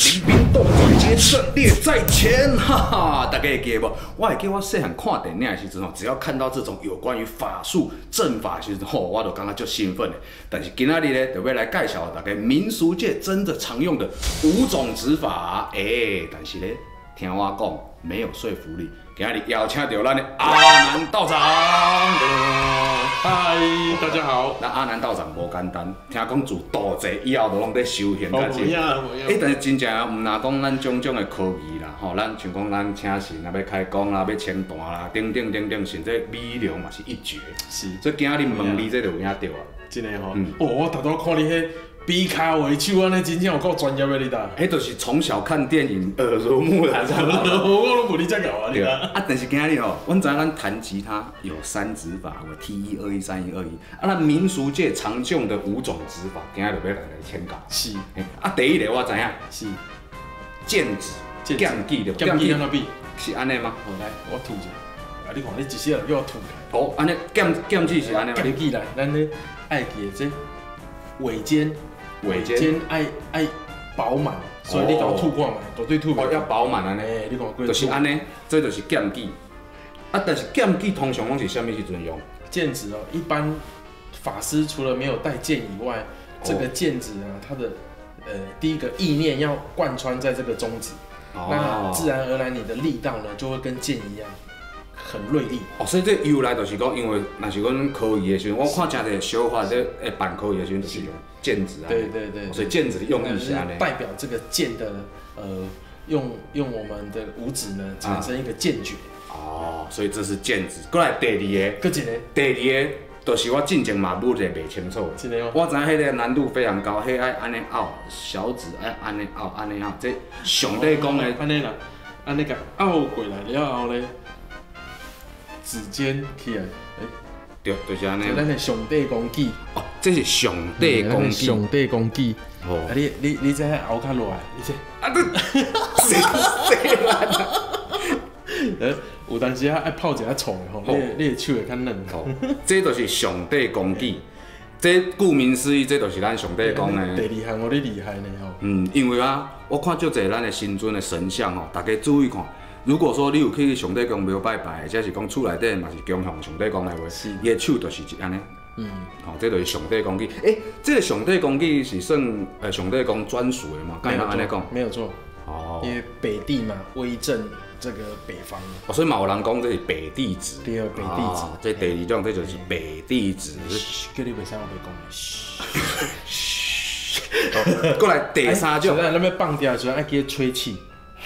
临兵斗转接胜列在前，哈哈，大家记得无？我会记得我细汉看电影的时阵吼，只要看到这种有关于法术阵法的时阵吼，我都感觉足兴奋的。但是今仔日呢，就要来介绍大家民俗界真的常用的五种指法，诶，但是呢，听我讲没有说服力。今日邀请到咱的阿南道长。嗨，大家好。那阿南道长无简单，听讲自渡济以后，都拢在修行甲这。哎，但是真正毋若讲咱种种的科技啦，吼，咱像讲咱请神啊，要开工啦，要签单啦，等等等等，甚至美容嘛是一绝。是。所以今日问你这就有影对啊。真的吼。哦，我头拄看你迄。比卡为手安尼真正有够专业的你哒，迄就是从小看电影耳濡目染，我拢无你遮搞啊，对啊。啊，但是今日吼，阮知影咱弹吉他有三指法，有 T 一、二一、三一、二一。啊，咱民俗界常用的五种指法，今日就要来来请教。是。啊，第一个我知影。是。剑指。剑记的。剑记安怎比？是安尼吗？好来，我吐一下。啊，你看你一时啊又要吐。哦，安尼剑剑指是安尼吗？剑记来，咱咧爱记这尾尖。尾尖爱爱饱满，所以你搞吐过嘛，绝对吐。哦，要饱满安尼，你看过？就是安尼，这就是剑技。啊，但是剑技通常拢是虾米时阵用？剑指哦，一般法师除了没有带剑以外，这个剑指啊，它的呃第一个意念要贯穿在这个中指，那自然而然你的力道呢就会跟剑一样。很锐利。哦，所以这由来就是讲，因为那是阮科仪的时阵，我看真侪小法这诶办科仪的时阵就是用剑指啊，对对对，所以剑指的用意是安尼，代表这个剑的呃，用用我们的五指呢产生一个剑诀。哦，所以这是剑指。过来第二个，搁一个，第二个就是我进前嘛舞者袂清楚，真的哦，我知影迄个难度非常高，迄爱安尼拗小指爱安尼拗安尼拗，这上帝讲的安尼啦，安尼个拗过来了后咧。指尖起来，哎，对，就是安尼。咱的上帝公鸡，哦，这是上帝公鸡。上帝公鸡，哦，啊你你你再熬较落来，你这啊，这谁谁来呃，有当时啊爱泡一下醋的吼，你你手会较嫩。吼，这就是上帝公鸡，这顾名思义，这就是咱上帝讲的。第厉害，我你厉害呢吼。嗯，因为啊，我看足侪咱的新尊的神像吼，大家注意看。如果说你有去上帝宫庙拜拜，或者是讲厝内底嘛是供奉上帝公来话，伊的手就是安尼。嗯，哦，这就是上帝工具。诶，这个上帝工具是算呃上帝公专属的嘛？没有安尼讲，没有错。哦，因为北地嘛，威震这个北方。哦，所以嘛有人讲这是北地子。第二北地子。这第二种这就是北地子。叫你袂使我袂讲的。嘘。过来第三种。那边放掉的时候爱给吹气。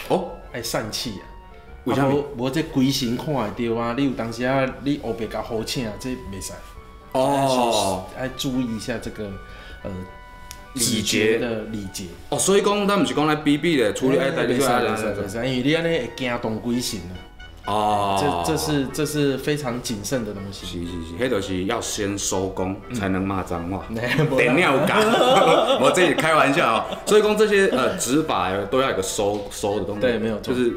哦，爱散气啊。为啥无无这规身看会到啊？你有当时啊，你后壁甲好请，这袂使。哦，爱注意一下这个呃礼节的礼节。哦，所以讲咱毋是讲来比比的，处理爱带你出来。袂使，因为你安尼会惊动鬼神啊。哦，这这是这是非常谨慎的东西。是是是，迄就是要先收工才能骂脏话。点尿感，我这里开玩笑啊。所以讲这些呃执法都要有个收收的东西。对，没有错。就是。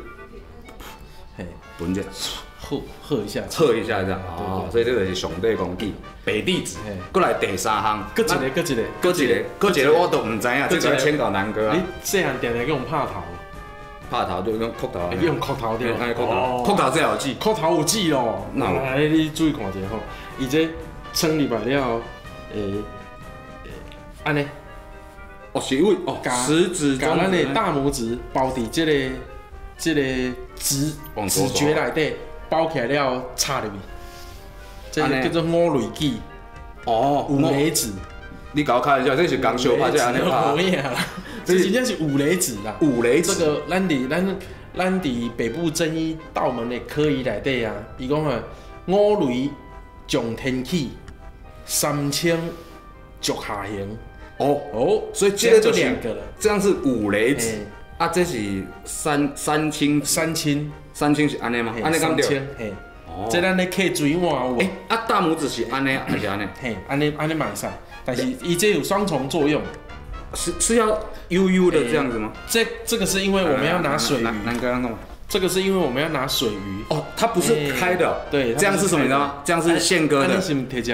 文件，喝喝一下，测一下这样哦，所以这个是上帝工具，白地子，过来第三项，搁一个，搁一个，搁一个，搁一个，我都唔知影，这个千岛南哥啊。你细汉定定用拍头，拍头就用磕头，用磕头对，磕头，磕头最有记，磕头有记咯。那你注意看一下吼，伊这撑入来了，诶，安尼，哦是因为哦，食指将咱的大拇指包伫这个。这个直直觉内底包起来了，插入去，这个叫做五雷指。哦，五雷指。你搞开玩笑，这是刚修拍，这安尼啦。这真正是五雷指啦。五雷指。这个咱伫咱咱伫北部正义道门的科仪内底啊，伊讲啊，五雷降天气，三清足下行。哦哦，所以这个就是这样是五雷指。啊，这是三三清，三清，三清是安尼吗？安尼讲对。嘿，哦，这咱咧刻水碗有。诶，啊，大拇指是安尼还是安尼？嘿，安尼安尼蛮晒，但是伊这有双重作用，是是要悠悠的这样子吗？这这个是因为我们要拿水鱼。南哥让干嘛？这个是因为我们要拿水鱼。哦，它不是开的。对，这样是什么你知道吗？这样是宪哥的。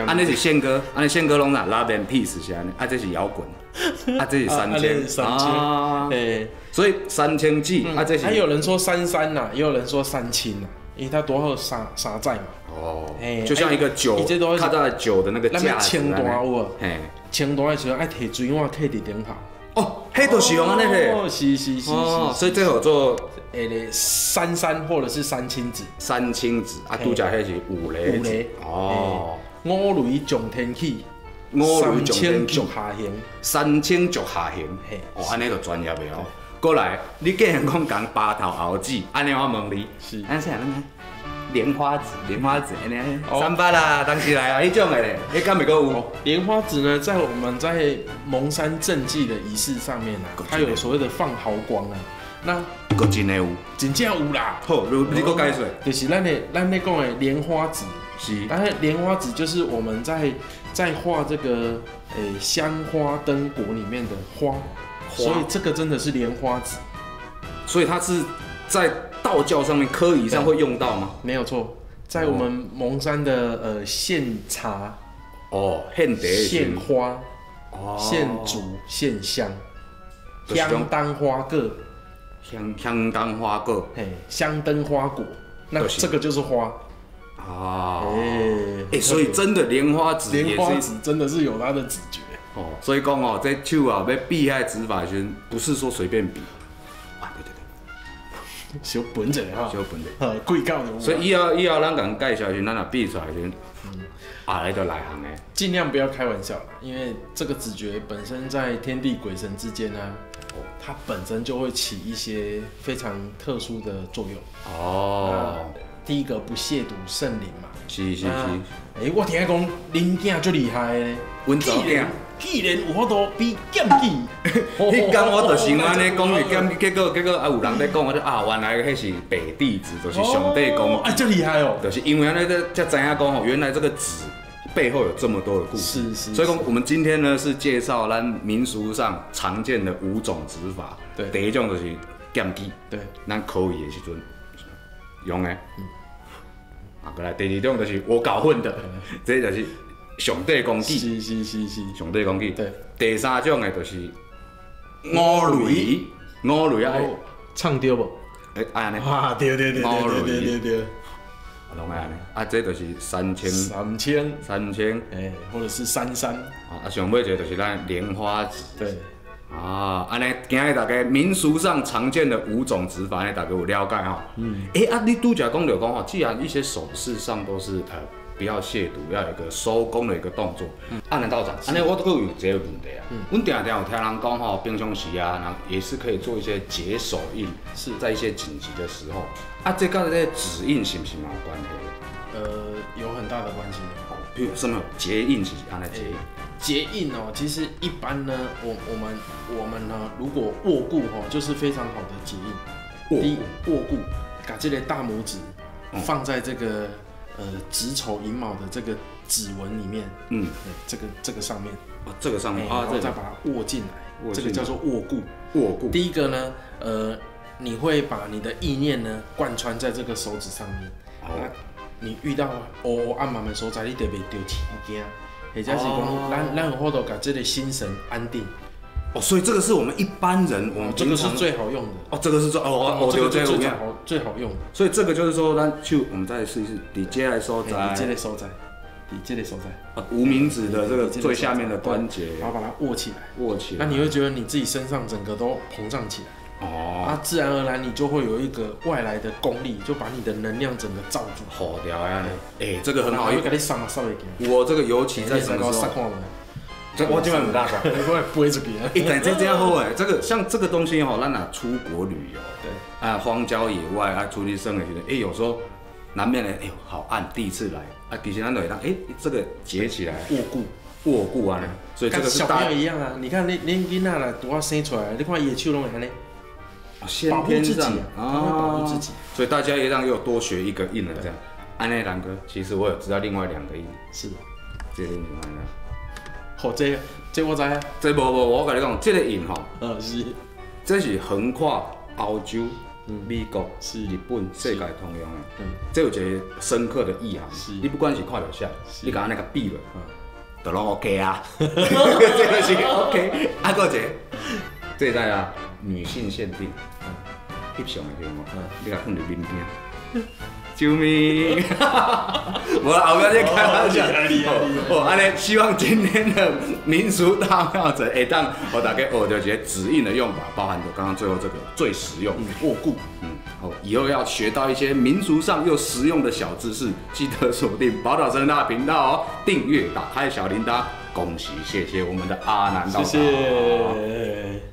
安尼是宪哥，安尼宪哥拢哪？拉点 piece 是安尼，啊，这是摇滚。啊，这是三千，三千，对，所以三千几，啊，这是。还有人说三三呐，也有人说三千呐，因为它多少沙沙债嘛。哦，就像一个酒，看到酒的那个价值。清单有无？嘿，清单的时候爱摕水碗摕伫顶头。哦，迄都是用安尼摕。哦，是是是是。所以最好做诶三三或者是三清子。三清子啊，拄则迄是五雷。五雷。哦。五雷上天起。五千足下行，三千足下行，哦，安尼就专业的哦。过来，你既然讲讲八头熬子，安尼我问你，是，安啥样呢？莲花子，莲花指，安尼，三八啦，当时来啊，迄种的咧，迄敢袂够有？莲花子呢，在我们在蒙山正祭的仪式上面呢，它有所谓的放毫光啊。那个真的有，真正有啦。好，你你个解释，就是咱的咱咧讲的莲花指。是，但是莲花指就是我们在在画这个诶香花灯果里面的花，所以这个真的是莲花指。所以它是在道教上面科仪上会用到吗？没有错，在我们蒙山的呃献茶。哦，献花、献竹、献香，香当花果，香香当花果，嘿，香灯花果，那这个就是花。啊，哎，所以真的莲花指，莲花指真的是有它的指诀哦。所以讲哦，这手啊要避害指法时，不是说随便比，啊对对对，小本子哈，小本子，呃，贵教的。所以以后以后咱讲介绍时，咱若比出来时，嗯，啊来就来行呢，尽量不要开玩笑，因为这个指诀本身在天地鬼神之间呢，它本身就会起一些非常特殊的作用。哦。第一个不亵渎圣灵嘛，是是是。哎，我听讲灵囝最厉害的，温州囝，既然有好多比剑技。迄天我就想安尼 讲，剑结果结果啊有人在讲，我就啊原来迄是白弟子，就是上帝讲，啊最厉害哦，就是因为安尼才知影讲哦，原来这个纸背后有这么多的故事。是是。所以讲我们今天呢是介绍咱民俗上常见的五种指法。对。第一种就是剑技。对。咱口语的时阵。用诶，啊，过来第二种就是我搞混的，这就是上帝攻击，是是是是，上帝攻击。对，第三种的就是五雷，五雷。啊，唱对不？哎，安尼，啊，对对对对对对对，啊，拢安尼，啊，这就是三千，三千，三千，哎，或者是三三，啊，上尾一个就是咱莲花指，对。啊，安尼今日大家民俗上常见的五种指法，安大家有了解哈。嗯。哎啊，你拄则讲着讲哈，既然一些手势上都是呃不要亵渎，要有一个收工的一个动作。嗯。啊，难道长，安尼我都有一个问题啊。嗯。阮定定有听人讲哈，平常时啊，然后也是可以做一些解手印，是在一些紧急的时候。啊，这跟这指印是不是有关系？呃，有很大的关系。比如什么结印是安尼结？结印哦，其实一般呢，我我们我们呢，如果握固哈，就是非常好的结印。第一，握固，把这个大拇指放在这个呃子丑寅卯的这个指纹里面，嗯，这个这个上面，哦，这个上面，然后再把它握进来，这个叫做握固。握固。第一个呢，呃，你会把你的意念呢贯穿在这个手指上面，那你遇到哦暗慢的所在，你得别丢钱惊。或者是讲，咱咱有法度把这个心神安定。哦，所以这个是我们一般人，我们这个是最好用的。哦，这个是最哦哦，这个最最好最好用的。所以这个就是说，咱就我们再试一试，你接来收在，你接来收在，你接来收在。啊，无名指的这个最下面的关节，然后把它握起来，握起来。那你会觉得你自己身上整个都膨胀起来。哦，那自然而然你就会有一个外来的功力，就把你的能量整个罩住。好屌呀！哎，这个很好，用。给你上啊，稍微给。我这个尤其在什么时候？这我今晚很大个，不会不会这边。哎，这这样好哎，这个像这个东西哈，咱哪出国旅游？对。啊，荒郊野外啊，出去生的时候，哎，有时候难免的，哎呦，好暗，第一次来啊，底下那会当，哎，这个结起来，握固，握固啊，所以这个是小朋友一样啊。你看，你你囡仔啦，拄啊生出来，你看伊的手拢会安尼。保护自己啊，保护自己，所以大家也让又多学一个印了这样。安内兰哥，其实我有知道另外两个印，是，这个印怎么好，这这我知。啊。这无无，我跟你讲，这个印哈，呃是，这是横跨欧洲、美国、是。日本，世界通用的。嗯，这有一个深刻的意涵。是，你不管是看到啥，你把那个闭了，都拢 OK 啊，这个是 OK。啊，个一个，这代啊，女性限定，翕相的时候，你甲放伫面边，救命！无后边在开玩笑，哦，安尼希望今天的民俗大妙者会当我大概学着一些指印的用法，包含着刚刚最后这个最实用握固，嗯，好，以后要学到一些民俗上又实用的小知识，记得锁定宝岛生大频道哦，订阅打开小铃铛，恭喜谢谢我们的阿南道谢谢。